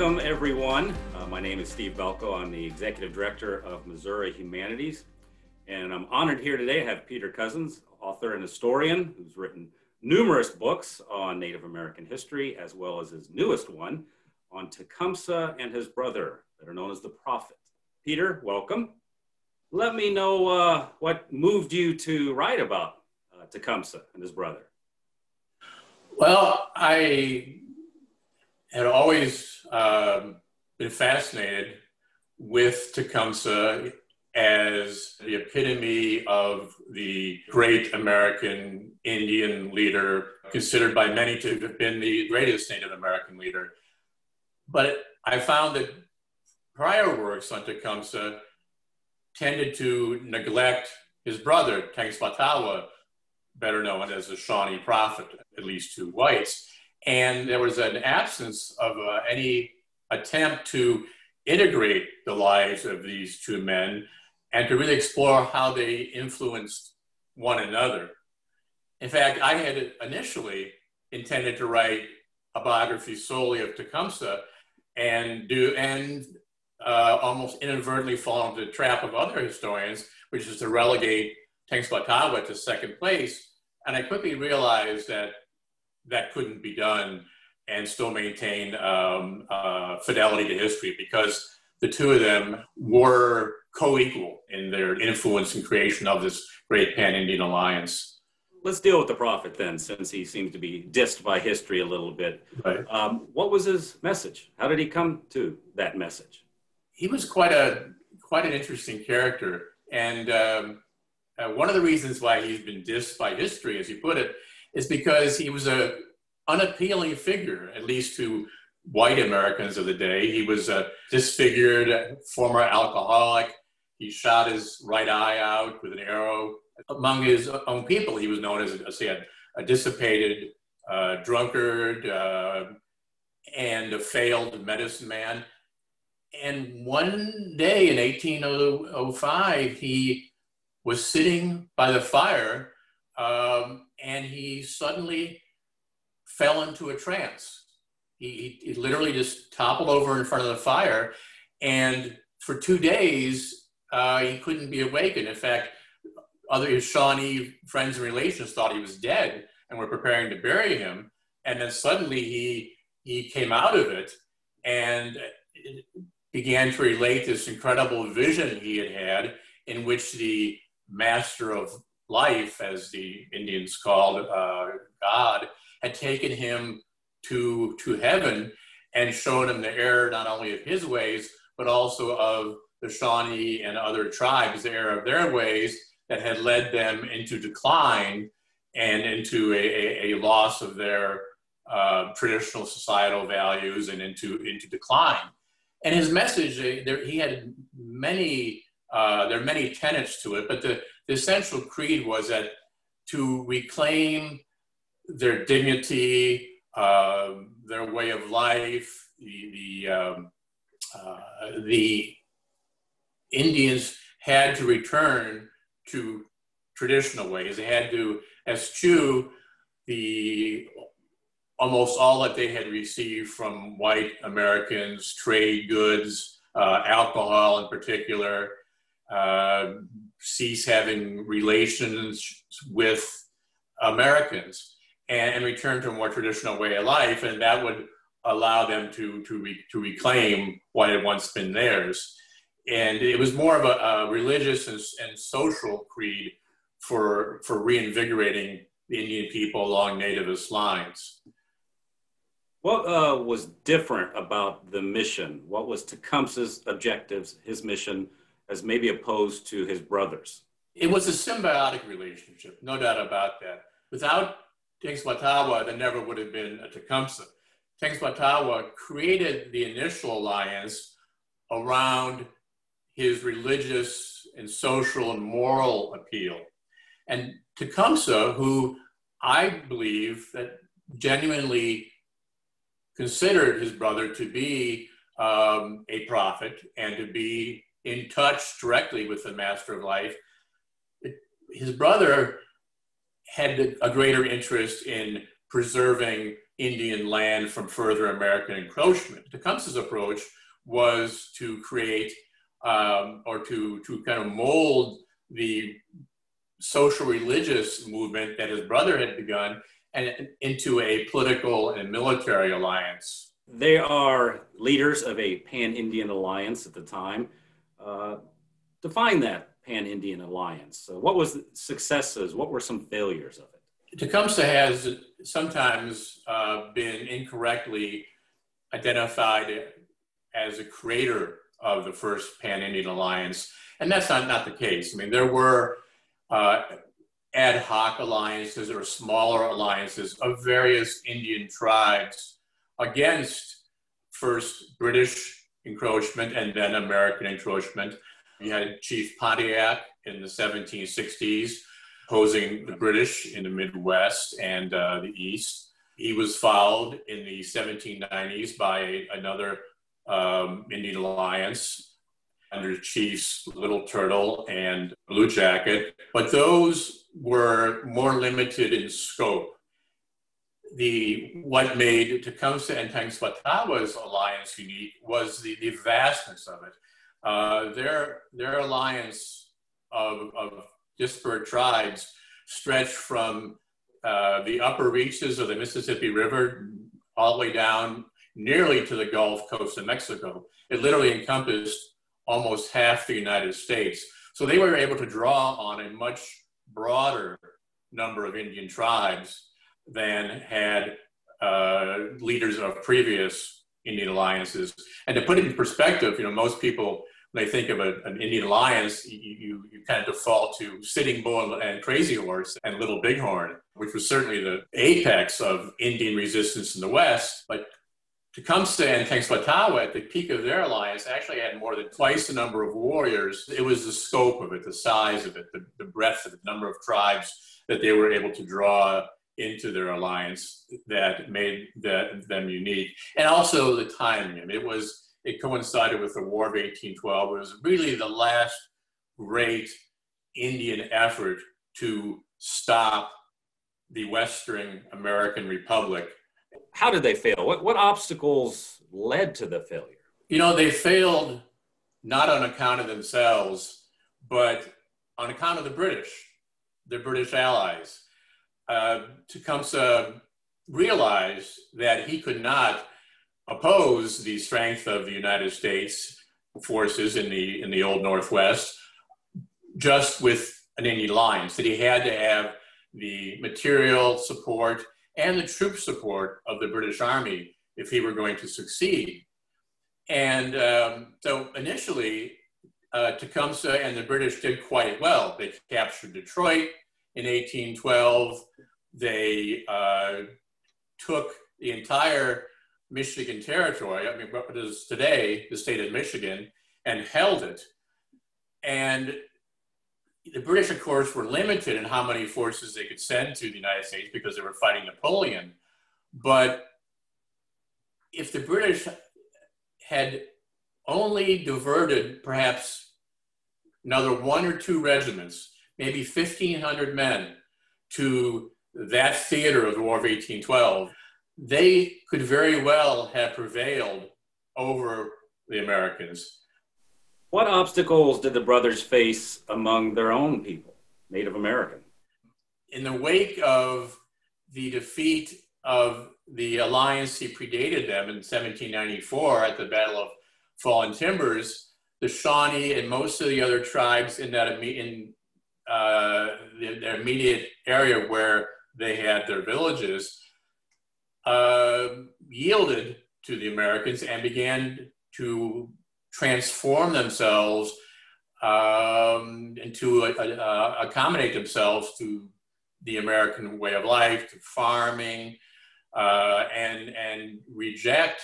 Welcome, everyone. Uh, my name is Steve Belko. I'm the Executive Director of Missouri Humanities. And I'm honored here today to have Peter Cozzens, author and historian, who's written numerous books on Native American history, as well as his newest one on Tecumseh and his brother, are known as the Prophet. Peter, welcome. Let me know uh, what moved you to write about uh, Tecumseh and his brother. Well, I had always um, been fascinated with Tecumseh as the epitome of the great American Indian leader, considered by many to have been the greatest Native American leader. But I found that prior works on Tecumseh tended to neglect his brother, Tenskwatawa, better known as the Shawnee Prophet, at least to whites. And there was an absence of uh, any attempt to integrate the lives of these two men and to really explore how they influenced one another. In fact, I had initially intended to write a biography solely of Tecumseh and do and uh, almost inadvertently fall into the trap of other historians, which is to relegate Tenskwatawa to second place. And I quickly realized that that couldn't be done and still maintain um, uh, fidelity to history because the two of them were co-equal in their influence and creation of this great pan-Indian alliance. Let's deal with the prophet then, since he seems to be dissed by history a little bit. Right. Um, what was his message? How did he come to that message? He was quite a quite an interesting character, and um, uh, one of the reasons why he's been dissed by history, as you put it, is because he was a unappealing figure, at least to white Americans of the day. He was a disfigured former alcoholic. He shot his right eye out with an arrow. Among his own people, he was known as, a, a dissipated uh, drunkard uh, and a failed medicine man. And one day in 1805, he was sitting by the fire um, and he suddenly fell into a trance. He, he, literally just toppled over in front of the fire. And for two days, uh, he couldn't be awakened. In fact, other his Shawnee friends and relations thought he was dead and were preparing to bury him. And then suddenly he, he came out of it and began to relate this incredible vision he had had in which the master of life, as the Indians called uh, God, had taken him to, to heaven and shown him the error not only of his ways, but also of the Shawnee and other tribes, the error of their ways that had led them into decline and into a, a, a loss of their uh, traditional societal values and into, into decline. And his message, there, he had many, uh, there are many tenets to it, but the, the essential creed was that to reclaim their dignity, uh, their way of life, the, the, um, uh, the Indians had to return to traditional ways. They had to eschew the almost all that they had received from white Americans, trade goods, uh, alcohol in particular, uh, cease having relations with Americans and, and, return to a more traditional way of life. And that would allow them to, to, re, to reclaim what had once been theirs. And it was more of a, a religious and, and social creed for, for reinvigorating the Indian people along nativist lines. What uh, was different about the mission? What was Tecumseh's objectives, his mission, as maybe opposed to his brothers? It was a symbiotic relationship, no doubt about that. Without Tenskwatawa, there never would have been a Tecumseh. Tenskwatawa created the initial alliance around his religious and social and moral appeal. And Tecumseh, who I believe that genuinely considered his brother to be um, a prophet and to be in touch directly with the master of life. His brother had a greater interest in preserving Indian land from further American encroachment. Tecumseh's approach was to create um, or to, to kind of mold the social religious movement that his brother had begun and into a political and military alliance. They are leaders of a pan Indian alliance at the time. Uh, define that pan Indian alliance. So what was the successes? What were some failures of it? Tecumseh has sometimes uh, been incorrectly identified as a creator of the first pan Indian alliance, and that's not, not the case. I mean, there were uh, ad hoc alliances or smaller alliances of various Indian tribes against first British encroachment and then American encroachment. You had Chief Pontiac in the 1760s opposing the British in the Midwest and uh, the East. He was followed in the 1790s by another um, Indian alliance under Chiefs Little Turtle and Blue Jacket, but those were more limited in scope. The what made Tecumseh and Tenskwatawa's alliance unique was the, the vastness of it. Uh, their their alliance of, of disparate tribes stretched from uh, the upper reaches of the Mississippi River all the way down nearly to the Gulf Coast of Mexico. It literally encompassed almost half the United States. So they were able to draw on a much broader number of Indian tribes than had uh, leaders of previous Indian alliances. And to put it in perspective, you know, most people, when they think of a, an Indian alliance, you, you, you, kind of default to Sitting Bull and Crazy Horse and Little Bighorn, which was certainly the apex of Indian resistance in the West. But Tecumseh and Tenskwatawa at the peak of their alliance actually had more than twice the number of warriors. It was the scope of it, the size of it, the, the breadth of the number of tribes that they were able to draw into their alliance that made that, them unique. And also the timing. It was it coincided with the War of 1812. It was really the last great Indian effort to stop the Western American Republic how did they fail? What, what obstacles led to the failure? You know, they failed not on account of themselves, but on account of the British, their British allies. Uh, Tecumseh realized that he could not oppose the strength of the United States forces in the in the old Northwest just with an Indian alliance. That he had to have the material support and the troop support of the British Army if he were going to succeed. And um, so initially, uh, Tecumseh and the British did quite well. They captured Detroit in 1812. They uh, took the entire Michigan territory, I mean, what is today the state of Michigan, and held it. And the British, of course, were limited in how many forces they could send to the United States because they were fighting Napoleon. But if the British had only diverted perhaps another one or two regiments, maybe 1,500 men, to that theater of the War of 1812, they could very well have prevailed over the Americans. What obstacles did the brothers face among their own people, Native American? In the wake of the defeat of the alliance that predated them in 1794 at the Battle of Fallen Timbers, the Shawnee and most of the other tribes in that in uh, their immediate area where they had their villages uh, yielded to the Americans and began to transform themselves um, and to uh, uh, accommodate themselves to the American way of life, to farming, uh, and, and reject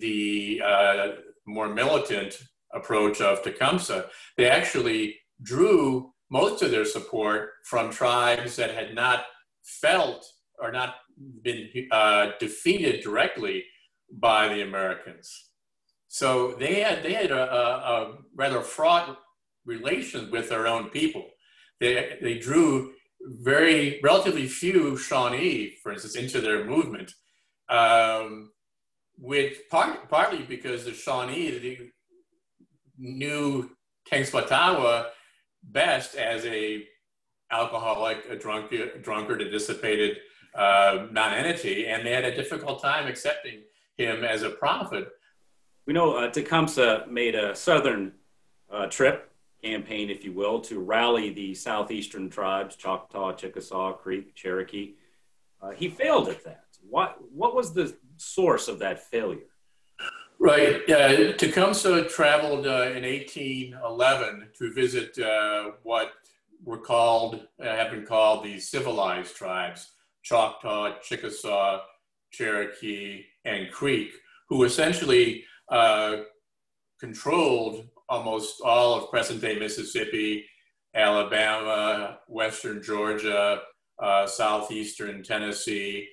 the uh, more militant approach of Tecumseh. They actually drew most of their support from tribes that had not felt or not been uh, defeated directly by the Americans. So they had they had a, a, a rather fraught relation with their own people. They they drew very relatively few Shawnee, for instance, into their movement, um, which part, partly because the Shawnee knew Tenskwatawa best as a alcoholic, a drunkard, a drunkard a dissipated uh, non-entity, and they had a difficult time accepting him as a prophet. We know uh, Tecumseh made a southern uh, trip, campaign, if you will, to rally the southeastern tribes, Choctaw, Chickasaw, Creek, Cherokee. Uh, he failed at that. What, what was the source of that failure? Right. Uh, Tecumseh traveled uh, in 1811 to visit uh, what were called, uh, have been called the civilized tribes, Choctaw, Chickasaw, Cherokee, and Creek, who essentially uh, controlled almost all of present day Mississippi, Alabama, Western Georgia, uh, Southeastern Tennessee.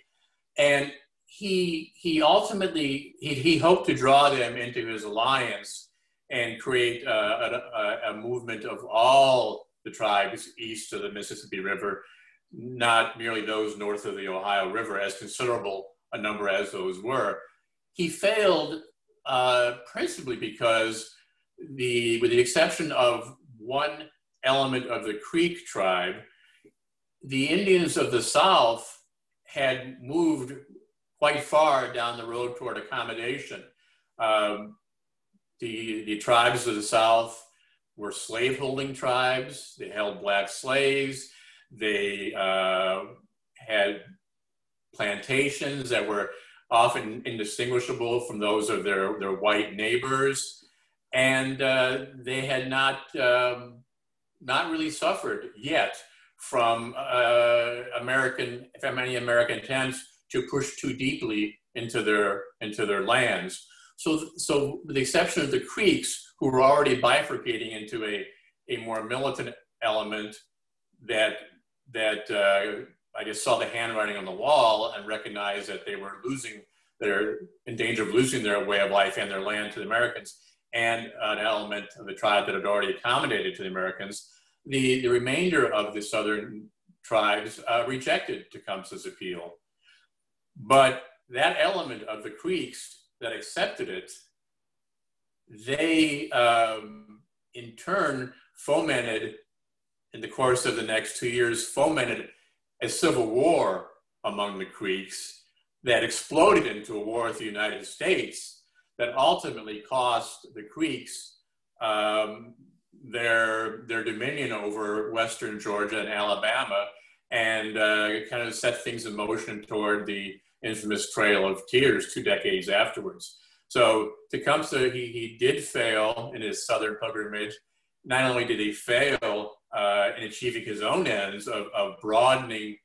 And he, he ultimately, he, he hoped to draw them into his alliance and create a, a, a movement of all the tribes east of the Mississippi River, not merely those north of the Ohio River, as considerable a number as those were. He failed uh, principally because the, with the exception of one element of the Creek tribe, the Indians of the South had moved quite far down the road toward accommodation. Um, the, the tribes of the South were slaveholding tribes. They held black slaves. They uh, had plantations that were often indistinguishable from those of their, their white neighbors and uh, they had not um, not really suffered yet from uh, American, from any American attempts to push too deeply into their into their lands. So, so with the exception of the Creeks, who were already bifurcating into a, a more militant element that that uh, I guess saw the handwriting on the wall and recognized that they were losing, they're in danger of losing their way of life and their land to the Americans and an element of the tribe that had already accommodated to the Americans, the, the remainder of the southern tribes uh, rejected Tecumseh's appeal. But that element of the Creeks that accepted it, they um, in turn fomented, in the course of the next two years, fomented a civil war among the Creeks that exploded into a war with the United States that ultimately cost the Creeks um, their, their dominion over Western Georgia and Alabama and uh, kind of set things in motion toward the infamous Trail of Tears two decades afterwards. So Tecumseh, he, he did fail in his southern pilgrimage. Not only did he fail in achieving his own ends of, of broadening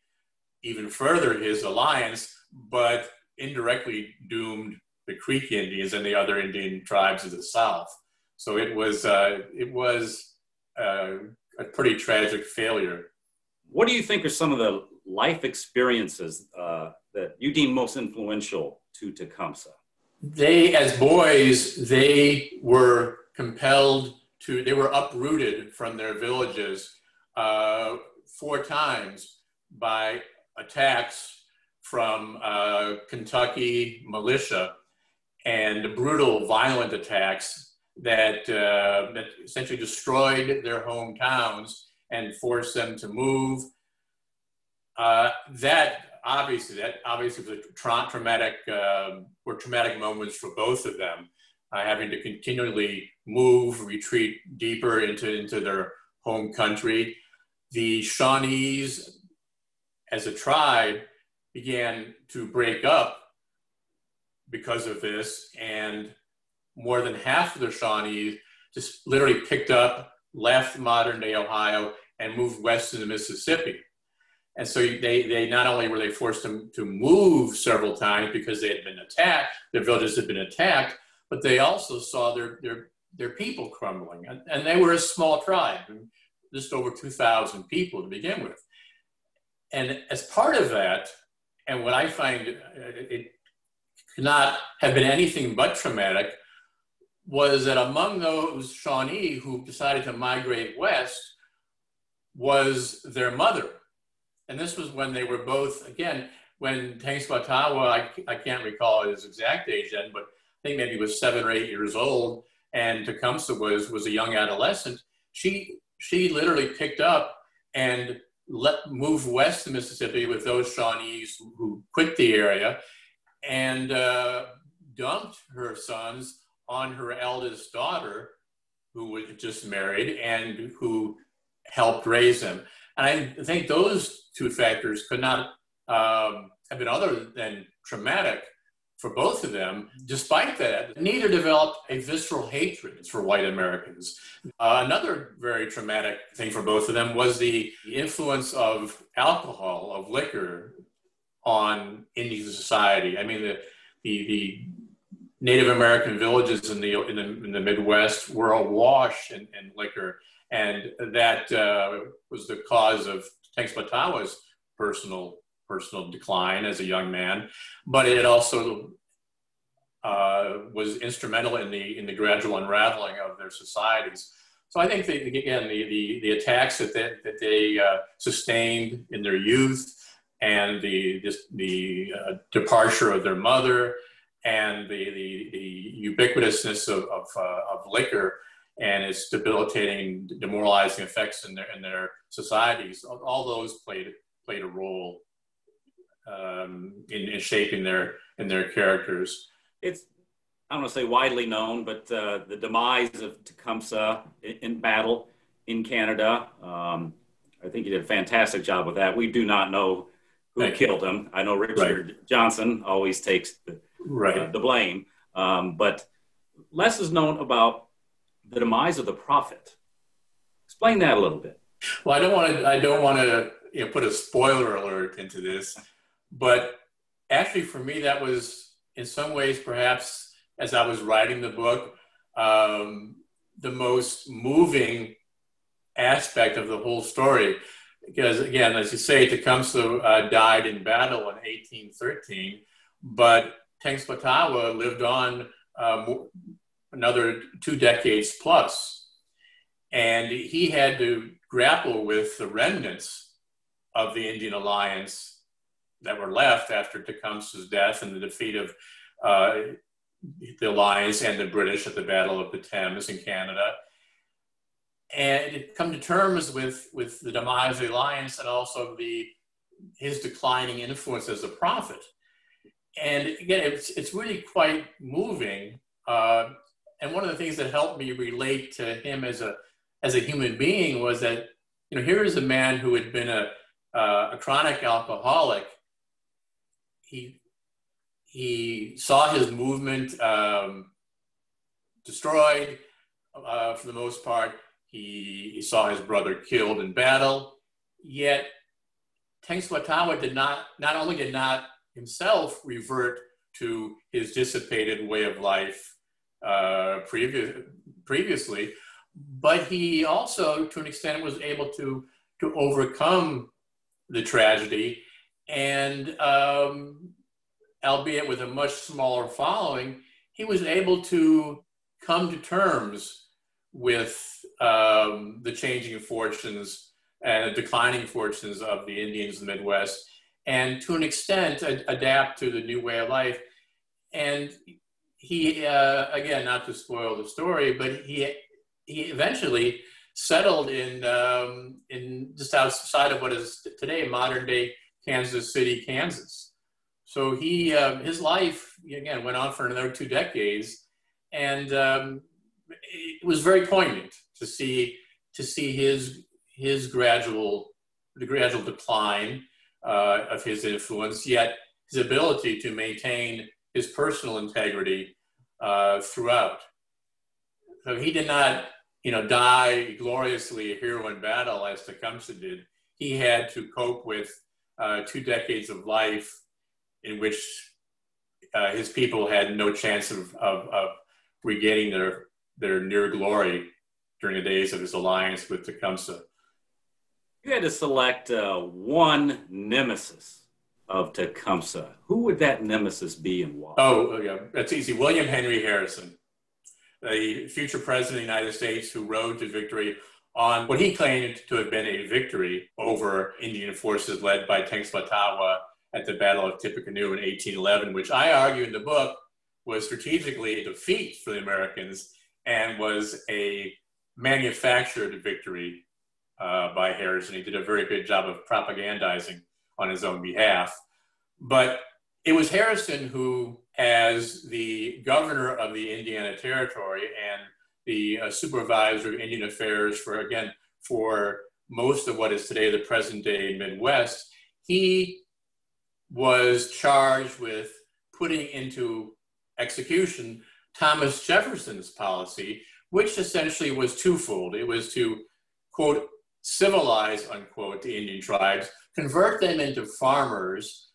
even further his alliance, but indirectly doomed the Creek Indians and the other Indian tribes of the South. So it was uh, it was uh, a pretty tragic failure. What do you think are some of the life experiences uh, that you deem most influential to Tecumseh? They, as boys, they were compelled to. They were uprooted from their villages uh, four times by attacks from uh, Kentucky militia and brutal, violent attacks that, uh, that essentially destroyed their hometowns and forced them to move. Uh, that obviously, that obviously was a tra- traumatic, uh, were traumatic moments for both of them, uh, having to continually move, retreat deeper into, into their home country. The Shawnees, as a tribe, began to break up because of this, and more than half of the Shawnees just literally picked up, left modern day Ohio, and moved west into Mississippi. And so they, they not only were they forced to, to move several times because they had been attacked, their villages had been attacked, but they also saw their, their, their people crumbling. And, and they were a small tribe, just over 2,000 people to begin with. And as part of that, and what I find uh, it, could not have been anything but traumatic was that among those Shawnee who decided to migrate west was their mother. And this was when they were both, again, when Tenskwatawa, I, I can't recall his exact age then, but I think maybe was seven or eight years old, and Tecumseh was was a young adolescent. She she literally picked up and let moved west to Mississippi with those Shawnees who quit the area, and uh, dumped her sons on her eldest daughter, who was just married and who helped raise them. And I think those two factors could not um, have been other than traumatic for both of them. Despite that, neither developed a visceral hatred for white Americans. Uh, another very traumatic thing for both of them was the influence of alcohol, of liquor, on Indian society. I mean, the, the, the Native American villages in the, in the, in the Midwest were awash in, in liquor, and that uh, was the cause of Tenskwatawa's personal personal decline as a young man, but it also uh, was instrumental in the in the gradual unraveling of their societies. So I think that, again the, the, the attacks that they, that they uh, sustained in their youth and the this, the uh, departure of their mother and the the, the ubiquitousness of of, uh, of liquor and its debilitating, demoralizing effects in their in their societies. All those played played a role um, in, in, shaping their in their characters. It's I don't want to say widely known, but uh, the demise of Tecumseh in, in battle in Canada. Um, I think he did a fantastic job with that. We do not know who Thank killed you. him. I know Richard right. Johnson always takes the, right. uh, the blame, um, but less is known about the demise of the prophet. Explain that a little bit. Well, I don't want to. I don't want to you know, put a spoiler alert into this. But actually, for me, that was in some ways, perhaps as I was writing the book, um, the most moving aspect of the whole story. Because again, as you say, Tecumseh uh, died in battle in 1813, but Tenskwatawa lived on um, another two decades plus, and he had to grapple with the remnants of the Indian alliance that were left after Tecumseh's death and the defeat of uh, the Alliance and the British at the Battle of the Thames in Canada. And it come to terms with, with the demise of the Alliance and also the, his declining influence as a prophet. And again, it's, it's really quite moving. Uh, and one of the things that helped me relate to him as a, as a human being was that, you know, here is a man who had been a, uh, a chronic alcoholic he he saw his movement um, destroyed uh, for the most part. He, he, saw his brother killed in battle. Yet Tenskwatawa did not not only did not himself revert to his dissipated way of life uh, previous, previously, but he also, to an extent, was able to to overcome the tragedy and um, albeit with a much smaller following, he was able to come to terms with um, the changing fortunes and the declining fortunes of the Indians in the Midwest, and to an extent ad- adapt to the new way of life. And he, uh, again, not to spoil the story, but he he eventually settled in um, in just outside of what is today modern day Kansas City, Kansas. So he, uh, his life again went on for another two decades, and um, it was very poignant to see to see his his gradual the gradual decline uh, of his influence, yet his ability to maintain his personal integrity uh, throughout. So he did not, you know, die gloriously a hero in battle as Tecumseh did. He had to cope with uh, two decades of life in which uh, his people had no chance of, of, of, regaining their, their near glory during the days of his alliance with Tecumseh. You had to select uh, one nemesis of Tecumseh. Who would that nemesis be and why? Oh, yeah, that's easy. William Henry Harrison, the future president of the United States who rode to victory on what he claimed to have been a victory over Indian forces led by Tenskwatawa at the Battle of Tippecanoe in 1811, which I argue in the book was strategically a defeat for the Americans and was a manufactured victory uh, by Harrison. He did a very good job of propagandizing on his own behalf. But it was Harrison who, as the governor of the Indiana Territory and the uh, supervisor of Indian affairs for, again, for most of what is today the present day Midwest, he was charged with putting into execution Thomas Jefferson's policy, which essentially was twofold. It was to, quote, civilize, unquote, the Indian tribes, convert them into farmers,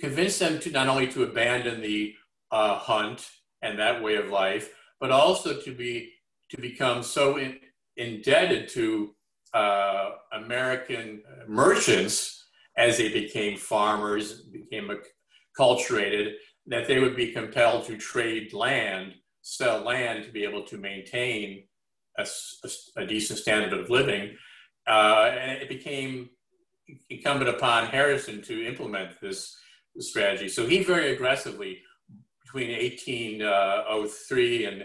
convince them to not only to abandon the uh, hunt and that way of life, but also to be to become so in, indebted to uh, American merchants as they became farmers, became acculturated, that they would be compelled to trade land, sell land to be able to maintain a, a, a decent standard of living. Uh, and it became incumbent upon Harrison to implement this, this strategy. So he very aggressively, between 1803 and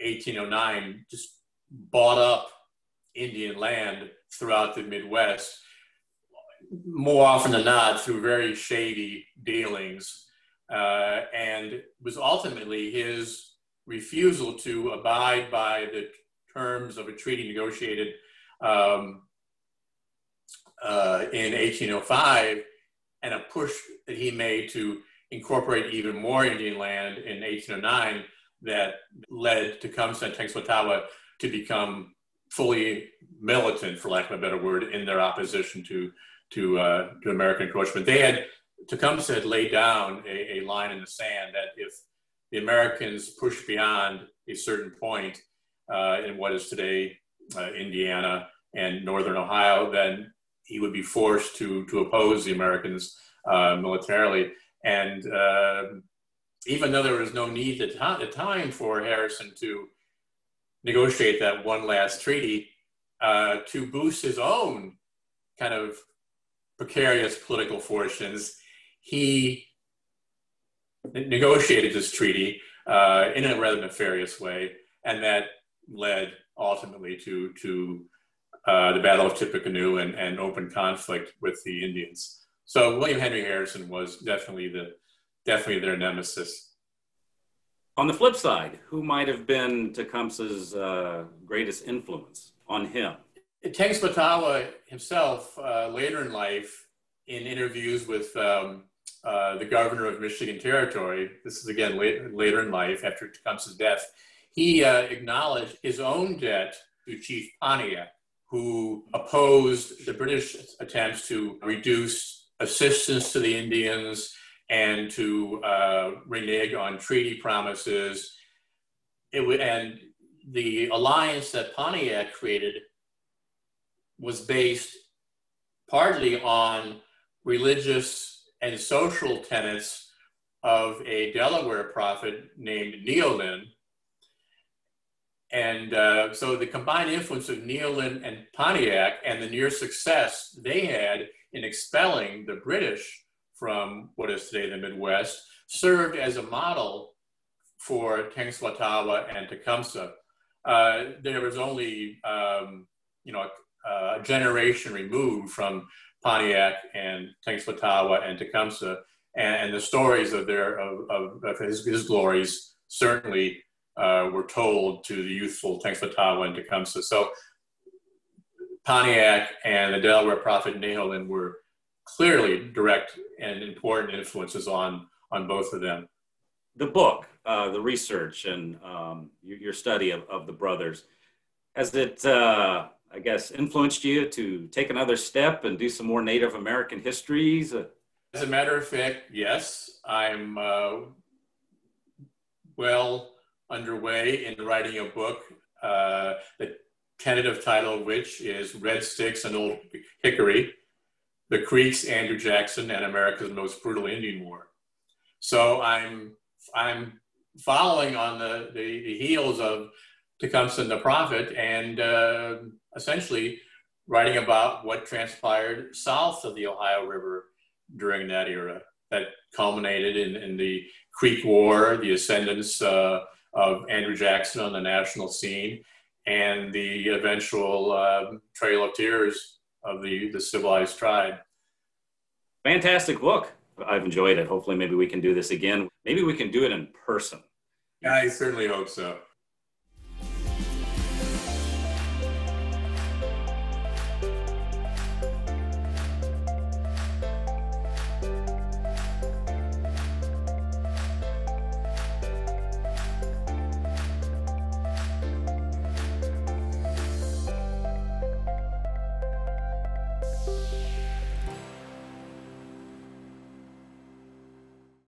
1809, just bought up Indian land throughout the Midwest, more often than not through very shady dealings, uh, and was ultimately his refusal to abide by the terms of a treaty negotiated um, uh, in 1805 and a push that he made to incorporate even more Indian land in 1809 that led Tecumseh and Tenskwatawa to become fully militant, for lack of a better word, in their opposition to to uh, to American encroachment. They had Tecumseh had laid down a, a, line in the sand that if the Americans pushed beyond a certain point uh, in what is today uh, Indiana and northern Ohio, then he would be forced to to oppose the Americans uh, militarily. And uh, even though there was no need at the time for Harrison to negotiate that one last treaty uh, to boost his own kind of precarious political fortunes, he negotiated this treaty uh, in a rather nefarious way, and that led ultimately to to uh, the Battle of Tippecanoe and, and open conflict with the Indians. So William Henry Harrison was definitely the definitely their nemesis. On the flip side, who might have been Tecumseh's uh, greatest influence on him? Tenskwatawa himself, uh, later in life, in interviews with um, uh, the governor of Michigan Territory, this is again late, later in life after Tecumseh's death, he uh, acknowledged his own debt to Chief Pontiac, who opposed the British attempts to reduce assistance to the Indians and to uh, renege on treaty promises. It w- and the alliance that Pontiac created was based partly on religious and social tenets of a Delaware prophet named Neolin. And uh, so the combined influence of Neolin and Pontiac and the near success they had in expelling the British from what is today the Midwest served as a model for Tenskwatawa and Tecumseh. Uh, there was only, um, you know, a, a, generation removed from Pontiac and Tenskwatawa and Tecumseh, and, and, the stories of their of, of, of his, his, glories certainly uh, were told to the youthful Tenskwatawa and Tecumseh. So Pontiac and the Delaware prophet Neolin were clearly direct and important influences on on both of them. The book, uh, the research, and um, your, your, study of, of the brothers, has it, uh, I guess, influenced you to take another step and do some more Native American histories? As a matter of fact, yes, I'm uh, well underway in writing a book. Uh, the tentative title which is Red Sticks and Old Hickory the Creeks, Andrew Jackson, and America's Most Brutal Indian War. So I'm I'm following on the, the, the heels of Tecumseh the Prophet and uh, essentially writing about what transpired south of the Ohio River during that era that culminated in, in the Creek War, the ascendance uh, of Andrew Jackson on the national scene, and the eventual uh, Trail of Tears of the, the civilized tribe. Fantastic book. I've enjoyed it. Hopefully, maybe we can do this again. Maybe we can do it in person. Yeah, I certainly hope so.